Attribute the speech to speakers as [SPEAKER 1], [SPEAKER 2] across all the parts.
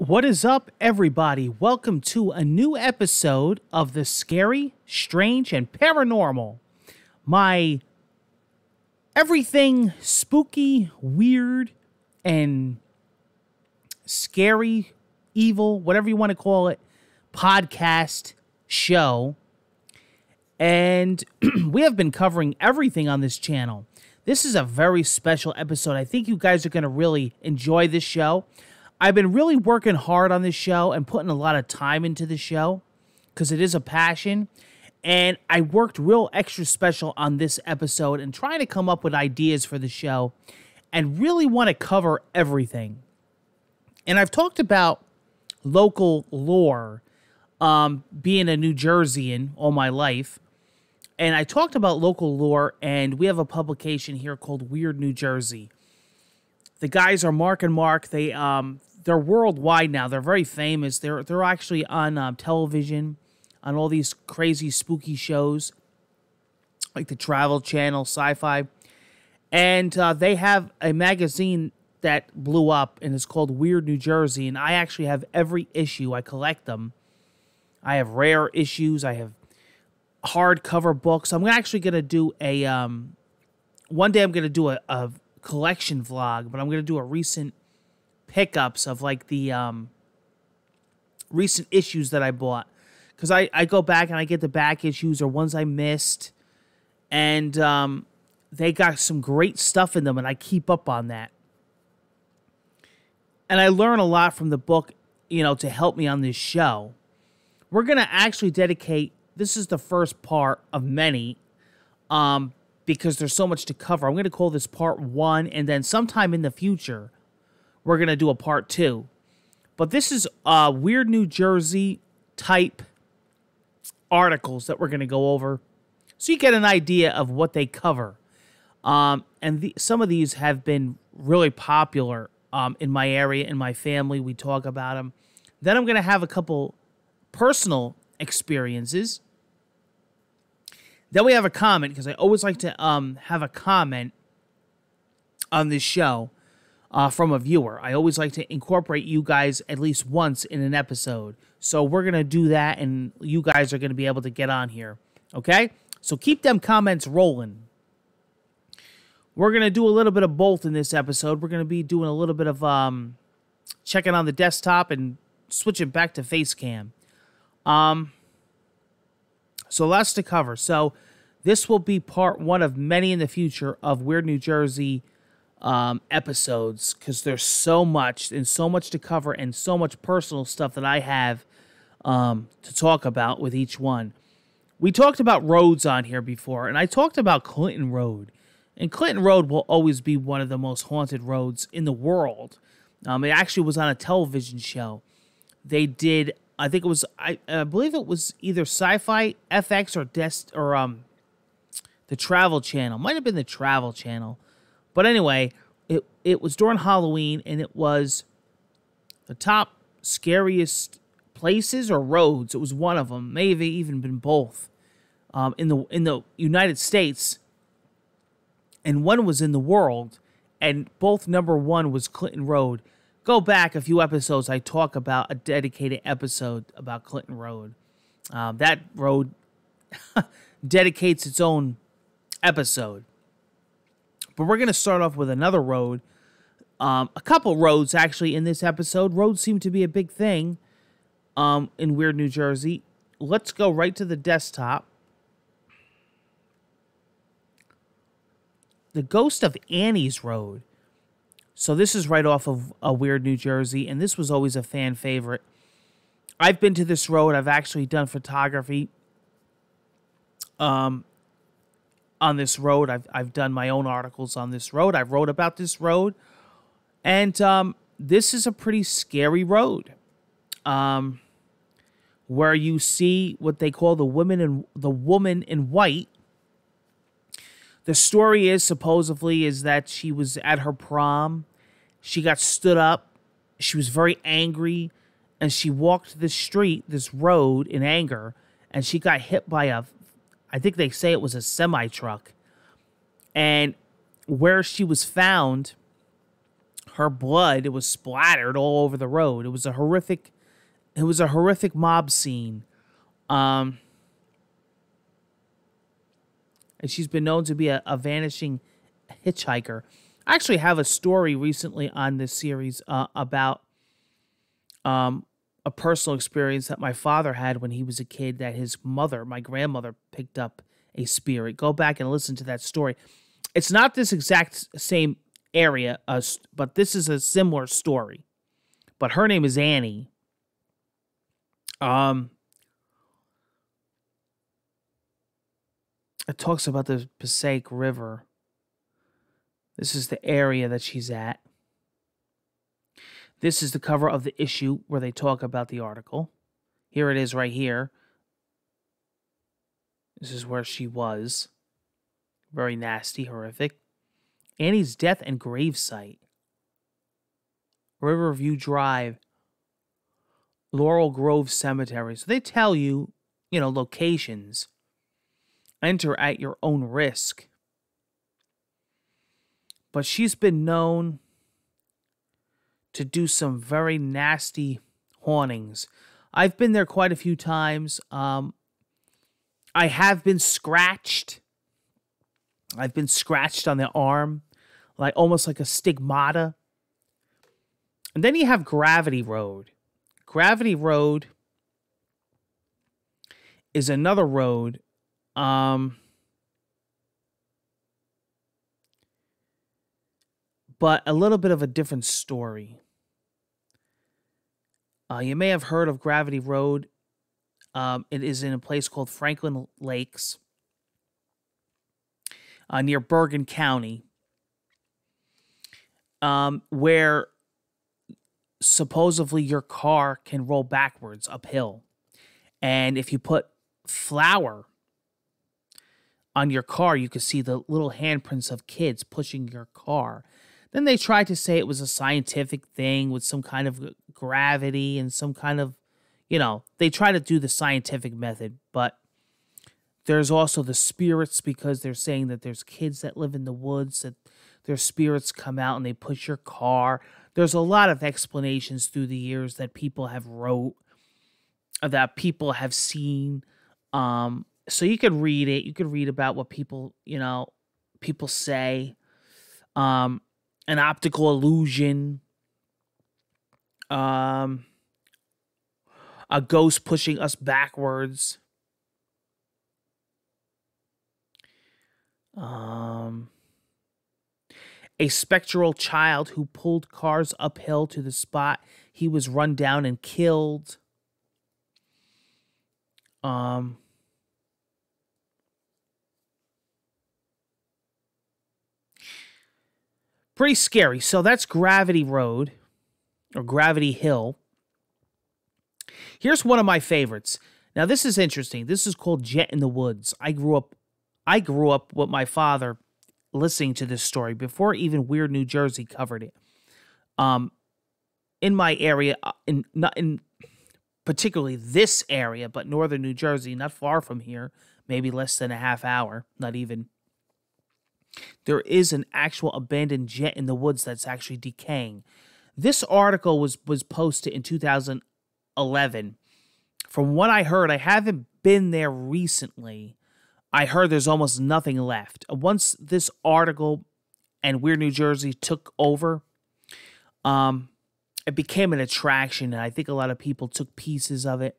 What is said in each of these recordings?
[SPEAKER 1] What is up, everybody? Welcome to a new episode of the Scary, Strange, and Paranormal. My everything spooky, weird, and scary, evil, whatever you want to call it, podcast show. And we have been covering everything on this channel. This is a very special episode. I think you guys are going to really enjoy this show. I've been really working hard on this show and putting a lot of time into the show because it is a passion. And I worked real extra special on this episode and trying to come up with ideas for the show and really want to cover everything. And I've talked about local lore, um, being a New Jerseyan all my life. And I talked about local lore, and we have a publication here called Weird New Jersey. The guys are Mark and Mark. They um, they're worldwide now. They're very famous. They're they're actually on um, television, on all these crazy spooky shows, like the Travel Channel, Sci-Fi, and uh, they have a magazine that blew up and it's called Weird New Jersey. And I actually have every issue. I collect them. I have rare issues. I have hardcover books. I'm actually gonna do a um, one day. I'm gonna do a, a collection vlog, but I'm gonna do a recent pickups of like the um, recent issues that I bought because I, I go back and I get the back issues or ones I missed, and um, they got some great stuff in them, and I keep up on that. And I learn a lot from the book, you know, to help me on this show. We're gonna actually dedicate. This is the first part of many, um, because there's so much to cover. I'm gonna call this part one, and then sometime in the future, we're going to do a part two. But this is uh, weird New Jersey type articles that we're going to go over. So you get an idea of what they cover. Um, and the, some of these have been really popular um, in my area, in my family. We talk about them. Then I'm going to have a couple personal experiences. Then we have a comment because I always like to um, have a comment on this show uh, from a viewer. I always like to incorporate you guys at least once in an episode. So we're going to do that, and you guys are going to be able to get on here. Okay? So keep them comments rolling. We're going to do a little bit of both in this episode. We're going to be doing a little bit of um, checking on the desktop and switching back to face cam. Um, so lots to cover. So this will be part one of many in the future of Weird New Jersey um, episodes because there's so much and so much to cover and so much personal stuff that I have um, to talk about with each one. We talked about roads on here before, and I talked about Clinton Road. And Clinton Road will always be one of the most haunted roads in the world. Um, it actually was on a television show. They did, I think it was, I, I believe it was either Sci-Fi, FX, or Dest, or um, the Travel Channel. Might have been the Travel Channel but anyway, it it was during Halloween and it was the top scariest places or roads. It was one of them. May have even been both. Um, in the in the United States, and one was in the world, and both number one was Clinton Road. Go back a few episodes. I talk about a dedicated episode about Clinton Road. Um, that road dedicates its own episode. But we're going to start off with another road. Um, a couple roads, actually, in this episode. Roads seem to be a big thing um, in Weird New Jersey. Let's go right to the desktop. The Ghost of Annie's Road. So this is right off of a Weird New Jersey, and this was always a fan favorite. I've been to this road. I've actually done photography. Um, on this road. I've I've done my own articles on this road. I wrote about this road, and um, this is a pretty scary road, um, where you see what they call the women in the woman in white. The story is supposedly is that she was at her prom, she got stood up, she was very angry, and she walked this street, this road in anger, and she got hit by a I think they say it was a semi truck. And where she was found, her blood was splattered all over the road. It was a horrific it was a horrific mob scene. Um and she's been known to be a, a vanishing hitchhiker. I actually have a story recently on this series uh, about um, a personal experience that my father had when he was a kid that his mother, my grandmother, picked up a spirit. Go back and listen to that story. It's not this exact same area, uh, but this is a similar story. But her name is Annie. Um, it talks about the Passaic River. This is the area that she's at. This is the cover of the issue where they talk about the article. Here it is right here. This is where she was. Very nasty, horrific. Annie's death and gravesite. Riverview Drive. Laurel Grove Cemetery. So they tell you, you know, locations. Enter at your own risk. But she's been known to do some very nasty hauntings. I've been there quite a few times. Um, I have been scratched. I've been scratched on the arm, like almost like a stigmata. And then you have Gravity Road. Gravity Road is another road. Um, but a little bit of a different story. Uh, you may have heard of Gravity Road. Um, it is in a place called Franklin Lakes uh, near Bergen County, um, where supposedly your car can roll backwards uphill. And if you put flour on your car, you can see the little handprints of kids pushing your car. Then they tried to say it was a scientific thing with some kind of gravity and some kind of, you know, they try to do the scientific method, but there's also the spirits because they're saying that there's kids that live in the woods that their spirits come out and they push your car. There's a lot of explanations through the years that people have wrote that people have seen. Um so you could read it. You could read about what people you know people say. Um an optical illusion, um, a ghost pushing us backwards. Um, a spectral child who pulled cars uphill to the spot he was run down and killed. Um, Pretty scary. So that's Gravity Road or Gravity Hill. Here's one of my favorites. Now this is interesting. This is called Jet in the Woods. I grew up I grew up with my father listening to this story before even Weird New Jersey covered it. Um in my area uh, in not in particularly this area, but northern New Jersey, not far from here, maybe less than a half hour, not even there is an actual abandoned jet in the woods that's actually decaying. This article was was posted in 2011. From what I heard, I haven't been there recently. I heard there's almost nothing left. Once this article and Weird New Jersey took over, um, it became an attraction, and I think a lot of people took pieces of it.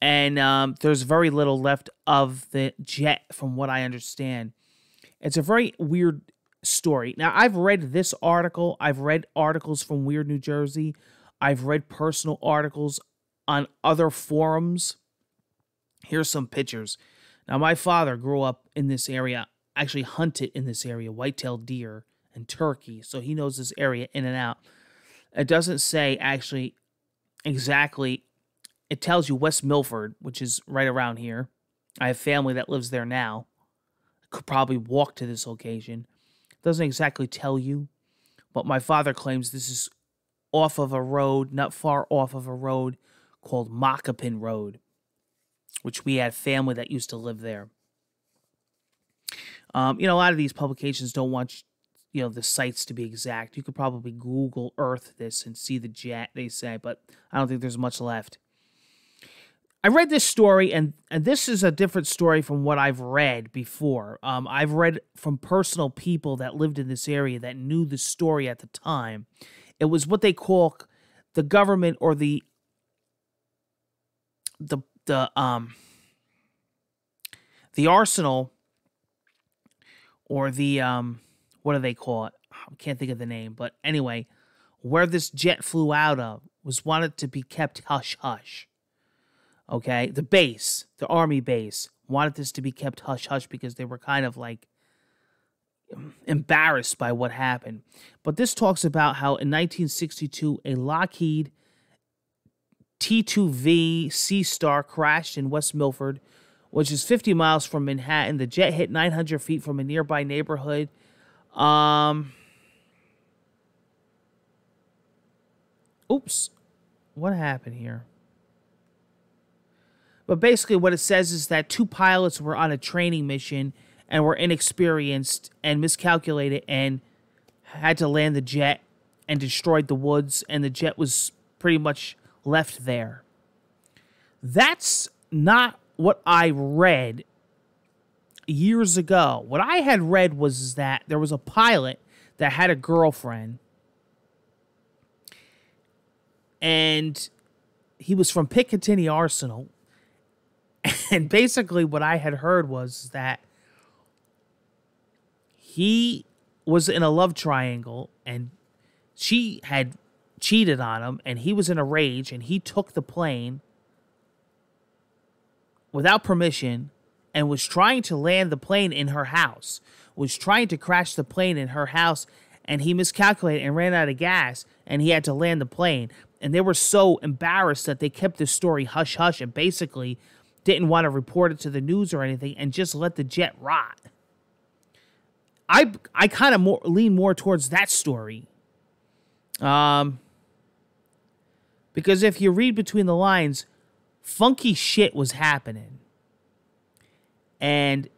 [SPEAKER 1] And um, there's very little left of the jet, from what I understand. It's a very weird story. Now, I've read this article, I've read articles from Weird New Jersey, I've read personal articles on other forums. Here's some pictures. Now, my father grew up in this area, actually hunted in this area, white-tailed deer and turkey, so he knows this area in and out. It doesn't say actually exactly, it tells you West Milford, which is right around here. I have family that lives there now could probably walk to this location. Doesn't exactly tell you, but my father claims this is off of a road, not far off of a road called Macopin Road, which we had family that used to live there. Um, you know, a lot of these publications don't want you know the sites to be exact. You could probably Google Earth this and see the jet they say, but I don't think there's much left. I read this story, and and this is a different story from what I've read before. Um, I've read from personal people that lived in this area that knew the story at the time. It was what they call the government or the the the um the arsenal or the um what do they call it? I can't think of the name, but anyway, where this jet flew out of was wanted to be kept hush hush. Okay, the base, the army base, wanted this to be kept hush hush because they were kind of like embarrassed by what happened. But this talks about how in 1962 a Lockheed T2V Sea Star crashed in West Milford, which is 50 miles from Manhattan. The jet hit 900 feet from a nearby neighborhood um. Oops. What happened here? But basically, what it says is that two pilots were on a training mission and were inexperienced and miscalculated and had to land the jet and destroyed the woods, and the jet was pretty much left there. That's not what I read years ago. What I had read was that there was a pilot that had a girlfriend and he was from Picatinny Arsenal. And basically, what I had heard was that he was in a love triangle and she had cheated on him and he was in a rage and he took the plane without permission and was trying to land the plane in her house, was trying to crash the plane in her house, and he miscalculated and ran out of gas, and he had to land the plane. And they were so embarrassed that they kept the story hush hush and basically didn't want to report it to the news or anything and just let the jet rot. I I kind of more lean more towards that story. Um because if you read between the lines, funky shit was happening. And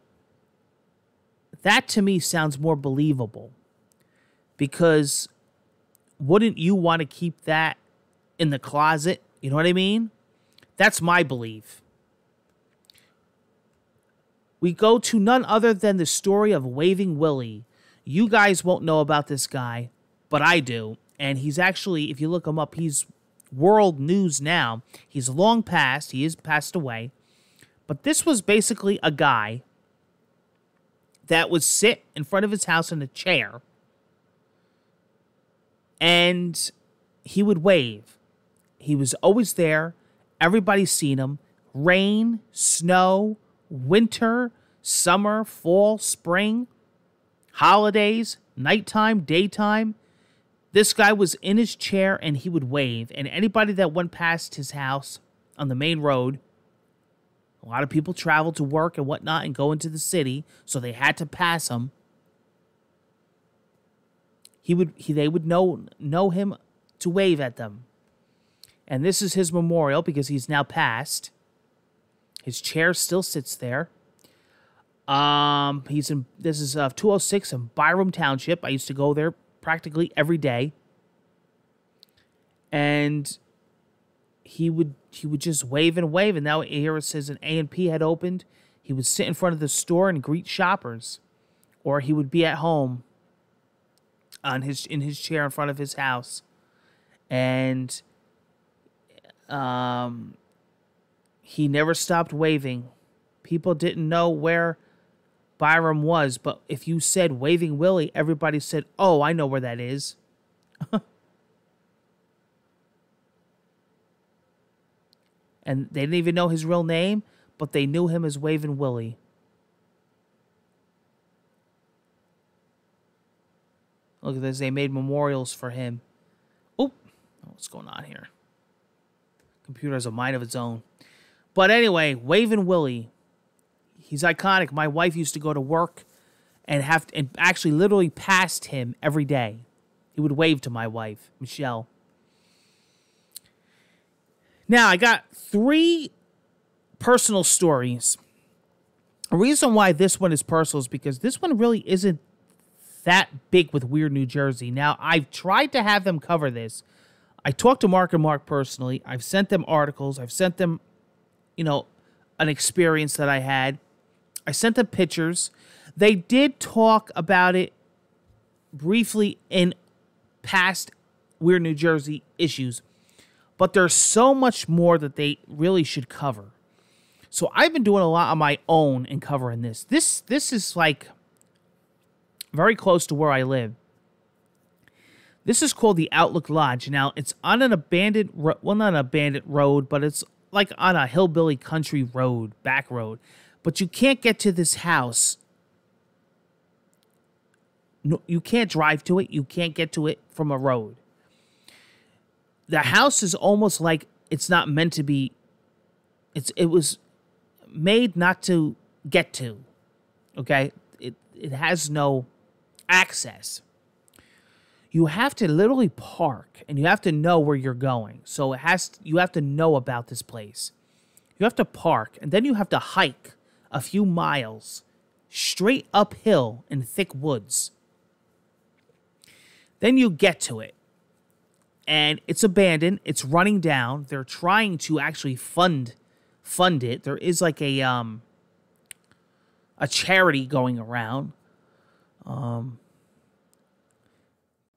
[SPEAKER 1] that to me sounds more believable because wouldn't you want to keep that in the closet? You know what I mean? That's my belief. We go to none other than the story of Waving Willie. You guys won't know about this guy, but I do. And he's actually, if you look him up, he's world news now. He's long past, he is passed away. But this was basically a guy that would sit in front of his house in a chair and he would wave. He was always there. Everybody's seen him. Rain, snow, winter, summer, fall, spring, holidays, nighttime, daytime. This guy was in his chair and he would wave. And anybody that went past his house on the main road a lot of people travel to work and whatnot and go into the city, so they had to pass him. He would he they would know know him to wave at them. And this is his memorial because he's now passed. His chair still sits there. Um, he's in this is uh, 206 in Byram Township. I used to go there practically every day. And he would he would just wave and wave, and now here it says an A and P had opened. He would sit in front of the store and greet shoppers, or he would be at home on his in his chair in front of his house, and um, he never stopped waving. People didn't know where Byram was, but if you said Waving Willie, everybody said, "Oh, I know where that is." and they didn't even know his real name, but they knew him as Waving Willie. Look at this, they made memorials for him. Oh, what's going on here? Computer has a mind of its own. But anyway, Waving Willie. He's iconic. My wife used to go to work and have to, and actually literally passed him every day. He would wave to my wife, Michelle. Now, I got three personal stories. The reason why this one is personal is because this one really isn't that big with Weird New Jersey. Now, I've tried to have them cover this. I talked to Mark and Mark personally. I've sent them articles. I've sent them, you know, an experience that I had. I sent them pictures. They did talk about it briefly in past Weird New Jersey issues, but there's so much more that they really should cover. So I've been doing a lot on my own in covering this. This this is like very close to where I live. This is called the Outlook Lodge. Now it's on an abandoned, well, not an abandoned road, but it's like on a hillbilly country road, back road. But you can't get to this house. No, you can't drive to it. You can't get to it from a road. The house is almost like it's not meant to be. It's it was made not to get to. Okay, it it has no access. You have to literally park and you have to know where you're going. So it has you have to know about this place. You have to park and then you have to hike a few miles straight uphill in thick woods. Then you get to it. And it's abandoned, it's running down. They're trying to actually fund fund it. There is like a um a charity going around. Um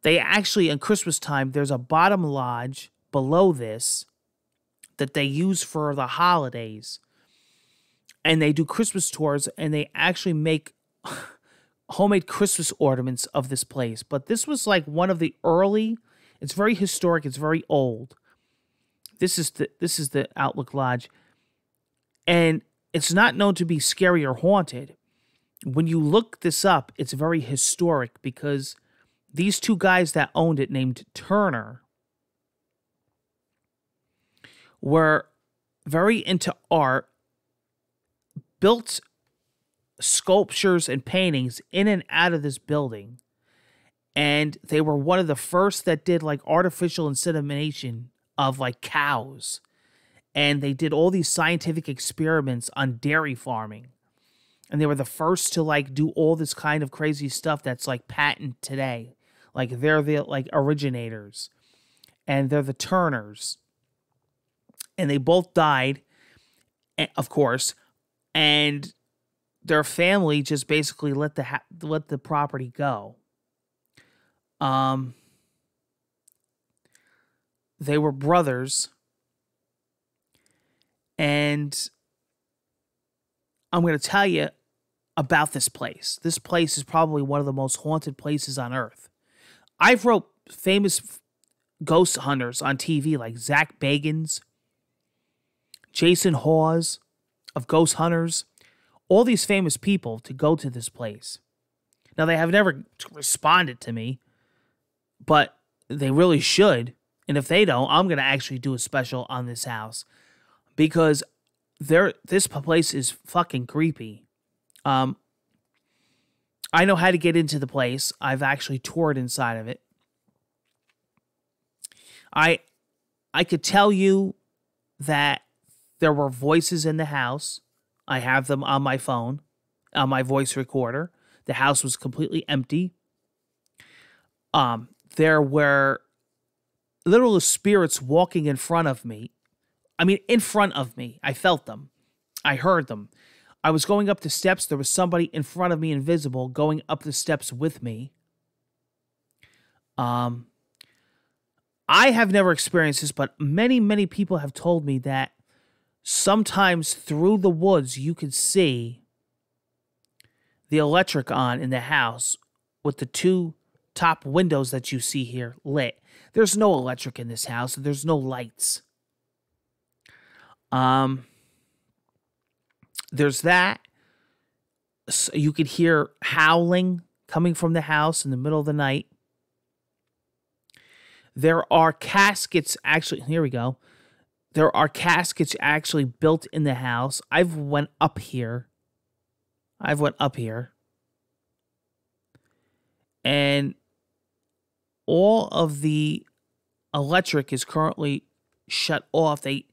[SPEAKER 1] they actually in Christmas time there's a bottom lodge below this that they use for the holidays. And they do Christmas tours and they actually make homemade Christmas ornaments of this place. But this was like one of the early it's very historic, it's very old. This is the this is the Outlook Lodge and it's not known to be scary or haunted. When you look this up, it's very historic because these two guys that owned it, named Turner, were very into art, built sculptures and paintings in and out of this building. And they were one of the first that did like artificial insemination of like cows and they did all these scientific experiments on dairy farming and they were the first to like do all this kind of crazy stuff that's like patent today like they're the like originators and they're the turners and they both died of course and their family just basically let the ha- let the property go um they were brothers and I'm going to tell you about this place. This place is probably one of the most haunted places on earth. I've wrote famous ghost hunters on TV like Zak Bagans, Jason Hawes of Ghost Hunters, all these famous people to go to this place. Now they have never responded to me, but they really should. And if they don't, I'm going to actually do a special on this house because there this place is fucking creepy. Um I know how to get into the place. I've actually toured inside of it. I I could tell you that there were voices in the house. I have them on my phone, on my voice recorder. The house was completely empty. Um there were literal spirits walking in front of me I mean, in front of me. I felt them. I heard them. I was going up the steps. There was somebody in front of me, invisible, going up the steps with me. Um, I have never experienced this, but many, many people have told me that sometimes through the woods you could see the electric on in the house with the two top windows that you see here lit. There's no electric in this house, there's no lights. Um, there's that. So you could hear howling coming from the house in the middle of the night. There are caskets actually. Here we go. There are caskets actually built in the house. I've went up here. I've went up here. And all of the electric is currently shut off. They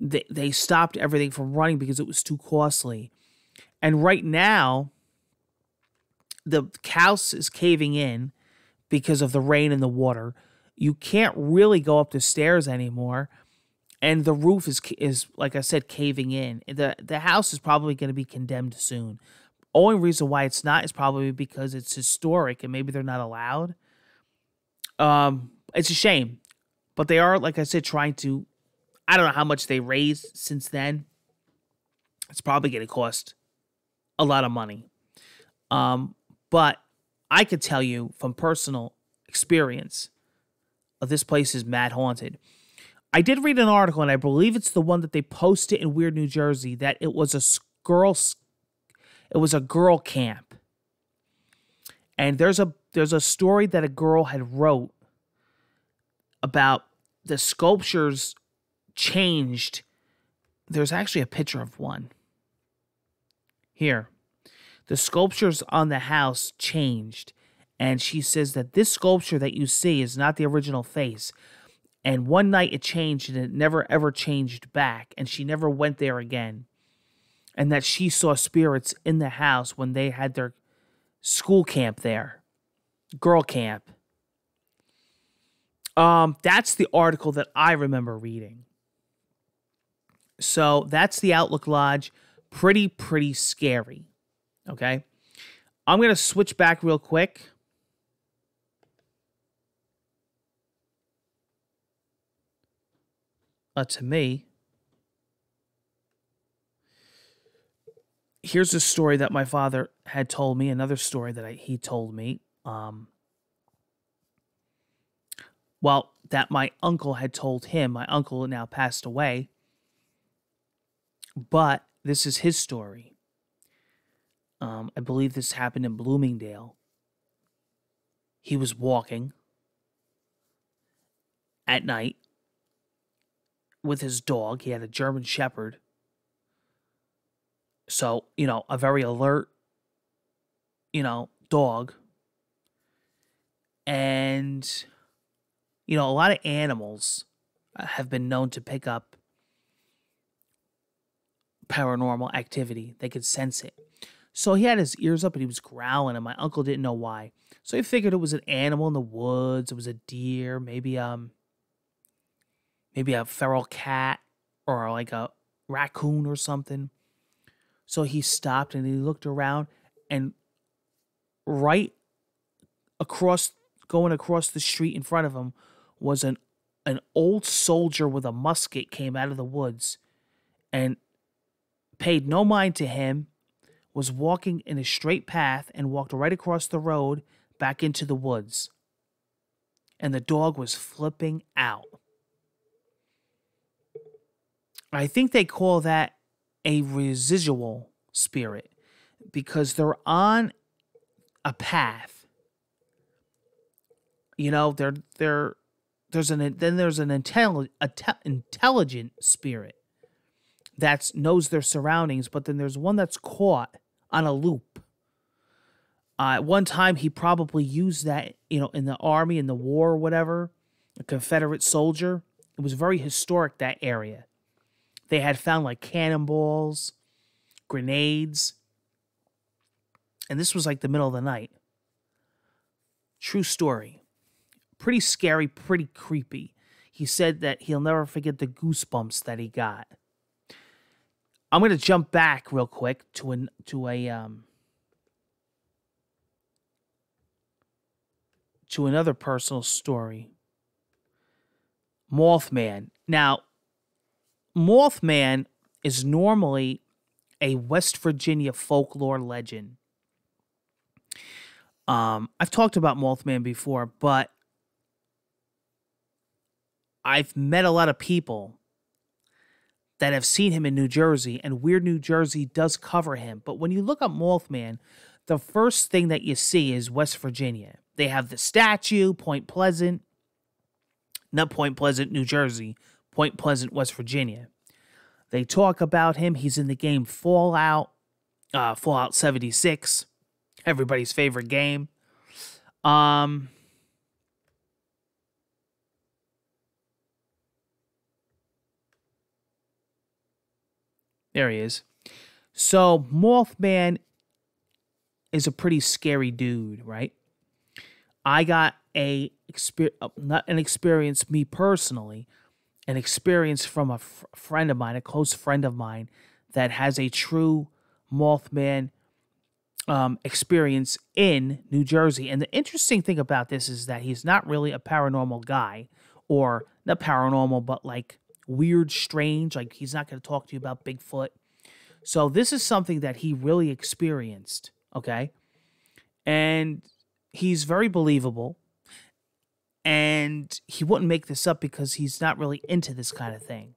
[SPEAKER 1] they, they stopped everything from running because it was too costly. And right now, the house is caving in because of the rain and the water. You can't really go up the stairs anymore, and the roof is is like I said caving in. the The house is probably going to be condemned soon. Only reason why it's not is probably because it's historic and maybe they're not allowed. Um, it's a shame, but they are, like I said, trying to. I don't know how much they raised since then. It's probably going to cost a lot of money. Um, but I could tell you from personal experience, uh, this place is mad haunted. I did read an article, and I believe it's the one that they posted in Weird New Jersey, that it was a girl, it was a girl camp, and there's a there's a story that a girl had wrote about the sculptures changed. There's actually a picture of one here. The sculptures on the house changed, and she says that this sculpture that you see is not the original face. And one night it changed and it never ever changed back, and she never went there again. And that she saw spirits in the house when they had their school camp there, girl camp. Um, that's the article that I remember reading. So that's the Outlook Lodge. Pretty, pretty scary. Okay. I'm going to switch back real quick. Uh, to me, here's a story that my father had told me, another story that I, he told me. Um, well, that my uncle had told him. My uncle now passed away. But this is his story. Um, I believe this happened in Bloomingdale. He was walking at night with his dog. He had a German Shepherd. So, you know, a very alert, you know, dog. And, you know, a lot of animals uh, have been known to pick up paranormal activity. They could sense it. So he had his ears up and he was growling, and my uncle didn't know why. So he figured it was an animal in the woods. It was a deer, maybe um, maybe a feral cat or like a raccoon or something. So he stopped and he looked around, and right across, going across the street in front of him, was an an old soldier with a musket came out of the woods, and paid no mind to him was walking in a straight path and walked right across the road back into the woods. And the dog was flipping out. I think they call that a residual spirit because they're on a path. You know, they're they're there's an then there's an intelli- intelligent spirit that knows their surroundings, but then there's one that's caught on a loop. Uh, at one time, he probably used that, you know, in the army, in the war, or whatever, a Confederate soldier. It was very historic, that area. They had found like cannonballs, grenades. And this was like the middle of the night. True story. Pretty scary, pretty creepy. He said that he'll never forget the goosebumps that he got. I'm going to jump back real quick to an to a um to another personal story. Mothman. Now, Mothman is normally a West Virginia folklore legend. Um, I've talked about Mothman before, but I've met a lot of people that have seen him in New Jersey, and Weird New Jersey does cover him. But when you look up Mothman, the first thing that you see is West Virginia. They have the statue, Point Pleasant, not Point Pleasant, New Jersey, Point Pleasant, West Virginia. They talk about him. He's in the game Fallout, uh, Fallout 76, everybody's favorite game. Um, There he is. So Mothman is a pretty scary dude, right? I got a experience, uh, not an experience me personally, an experience from a f- friend of mine, a close friend of mine that has a true Mothman um, experience in New Jersey. And the interesting thing about this is that he's not really a paranormal guy, or not paranormal, but like weird, strange. Like he's not going to talk to you about Bigfoot. So this is something that he really experienced. Okay. And he's very believable. And he wouldn't make this up because he's not really into this kind of thing.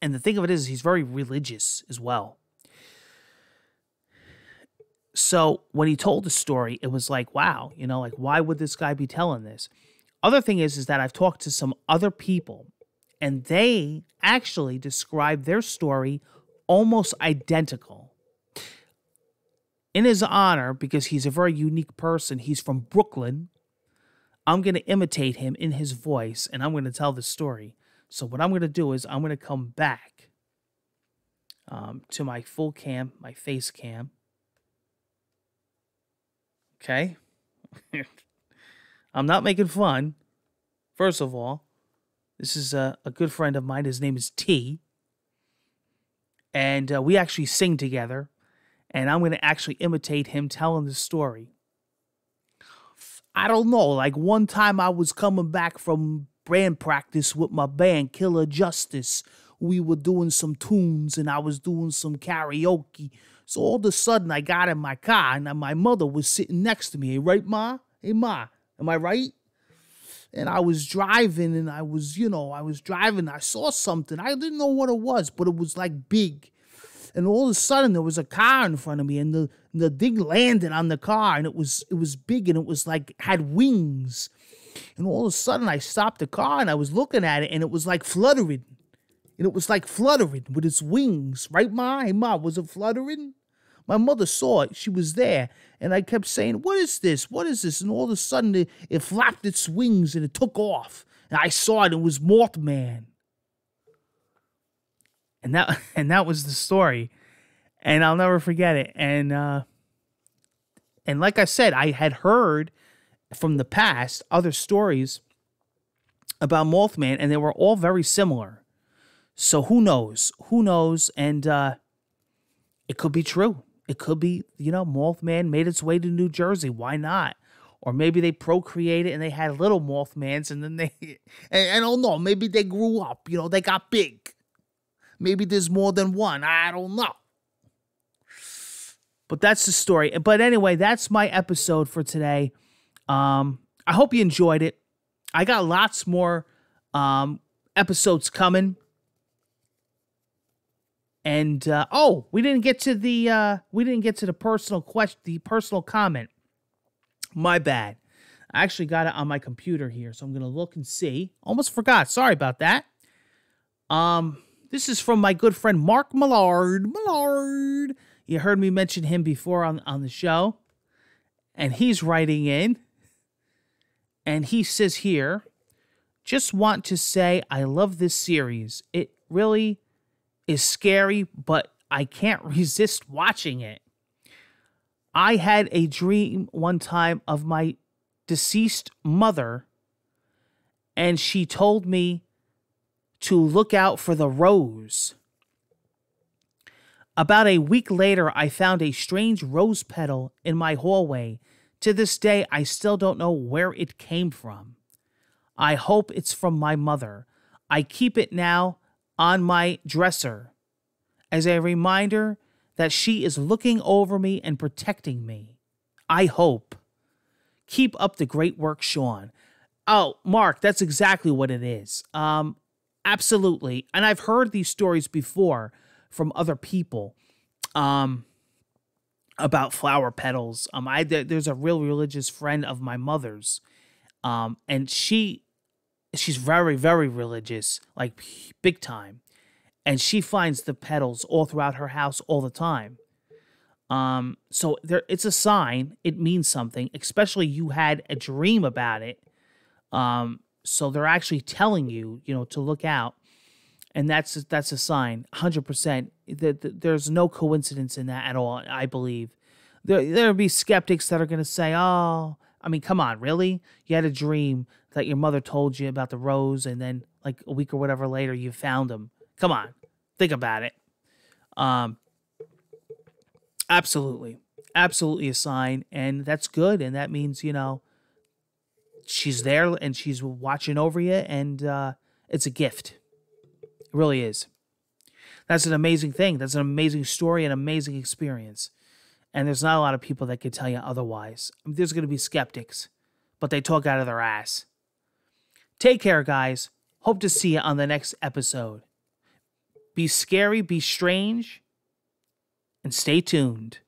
[SPEAKER 1] And the thing of it is, he's very religious as well. So when he told the story, it was like, wow, you know, like why would this guy be telling this? Other thing is, is that I've talked to some other people, and they actually describe their story almost identical. In his honor, because he's a very unique person, he's from Brooklyn. I'm going to imitate him in his voice, and I'm going to tell the story. So what I'm going to do is I'm going to come back um, to my full cam, my face cam. Okay. I'm not making fun. First of all, this is a, a good friend of mine. His name is T. And uh, we actually sing together. And I'm going to actually imitate him telling the story. I don't know. Like one time I was coming back from band practice with my band, Killer Justice. We were doing some tunes and I was doing some karaoke so all of a sudden, I got in my car and my mother was sitting next to me. Hey, right, Ma? Hey, Ma, am I right? And I was driving and I was, you know, I was driving. I saw something. I didn't know what it was, but it was like big. And all of a sudden, there was a car in front of me, and the the thing landed on the car, and it was it was big, and it was like had wings. And all of a sudden, I stopped the car, and I was looking at it, and it was like fluttering and it was like fluttering with its wings. Right, Ma? Hey, Ma, was it fluttering? My mother saw it. She was there. And I kept saying, What is this? What is this? And all of a sudden, it, it flapped its wings and it took off. And I saw it. It was Mothman. And that, and that was the story. And I'll never forget it. And, uh, and like I said, I had heard from the past other stories about Mothman, and they were all very similar. So who knows? Who knows? And uh, it could be true. It could be, you know, Mothman made its way to New Jersey. Why not? Or maybe they procreated and they had little Mothmans and then they, I don't know, maybe they grew up, you know, they got big. Maybe there's more than one. I don't know. But that's the story. But anyway, that's my episode for today. Um, I hope you enjoyed it. I got lots more um, episodes coming. And uh, oh, we didn't get to the uh, we didn't get to the personal question, the personal comment. My bad. I actually got it on my computer here, so I'm gonna look and see. Almost forgot. Sorry about that. Um, this is from my good friend Mark Millard. Millard, you heard me mention him before on on the show, and he's writing in, and he says here, just want to say I love this series. It really is scary, but I can't resist watching it. I had a dream one time of my deceased mother, and she told me to look out for the rose. About a week later, I found a strange rose petal in my hallway. To this day, I still don't know where it came from. I hope it's from my mother. I keep it now on my dresser as a reminder that she is looking over me and protecting me. I hope. Keep up the great work, Sean. Oh, Mark, that's exactly what it is. Um, absolutely. And I've heard these stories before from other people. Um, about flower petals. Um, I there's a real religious friend of my mother's, um, and she, she's very very religious, like big time, and she finds the petals all throughout her house all the time. Um, so there, it's a sign. It means something. Especially you had a dream about it. Um, so they're actually telling you, you know, to look out, and that's that's a sign. Hundred percent. That there's no coincidence in that at all. I believe. there there'll be skeptics that are going to say, "Oh, I mean, come on, really? You had a dream that your mother told you about the rose, and then like a week or whatever later, you found them. Come on, think about it." Um, absolutely, absolutely a sign, and that's good, and that means you know she's there and she's watching over you, and uh, it's a gift. It really is. That's an amazing thing. That's an amazing story, an amazing experience. And there's not a lot of people that can tell you otherwise. There's going to be skeptics, but they talk out of their ass. Take care, guys. Hope to see you on the next episode. Be scary, be strange, and stay tuned.